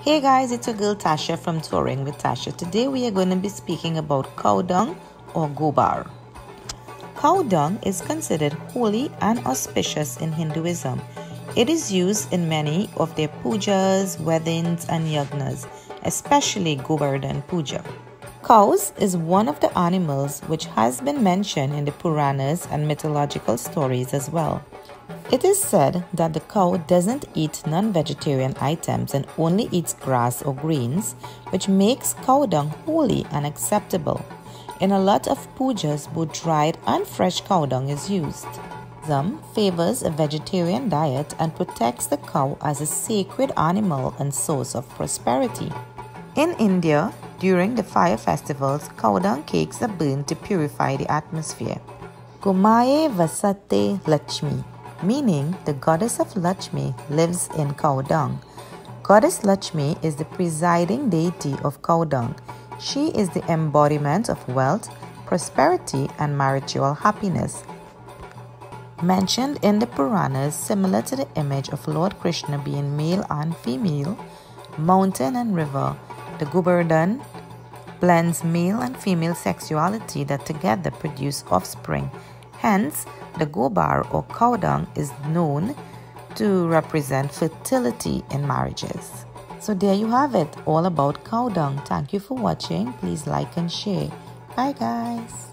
Hey guys, it's your girl Tasha from Touring with Tasha. Today we are going to be speaking about cow dung or gobar. Cow dung is considered holy and auspicious in Hinduism. It is used in many of their pujas, weddings, and yagnas, especially Govardhan Puja. Cows is one of the animals which has been mentioned in the Puranas and mythological stories as well. It is said that the cow doesn't eat non vegetarian items and only eats grass or greens, which makes cow dung wholly unacceptable. In a lot of pujas, both dried and fresh cow dung is used. Some favors a vegetarian diet and protects the cow as a sacred animal and source of prosperity. In India, during the fire festivals, cow dung cakes are burned to purify the atmosphere. Gomaye Vasate Lakshmi meaning the goddess of Lakshmi lives in cow dung. Goddess Lakshmi is the presiding deity of cow dung. She is the embodiment of wealth, prosperity, and marital happiness. Mentioned in the Puranas, similar to the image of Lord Krishna being male and female, mountain and river, the Govardhan blends male and female sexuality that together produce offspring. Hence, the gobar or cow dung is known to represent fertility in marriages. So there you have it, all about cow dung. Thank you for watching. Please like and share. Bye guys.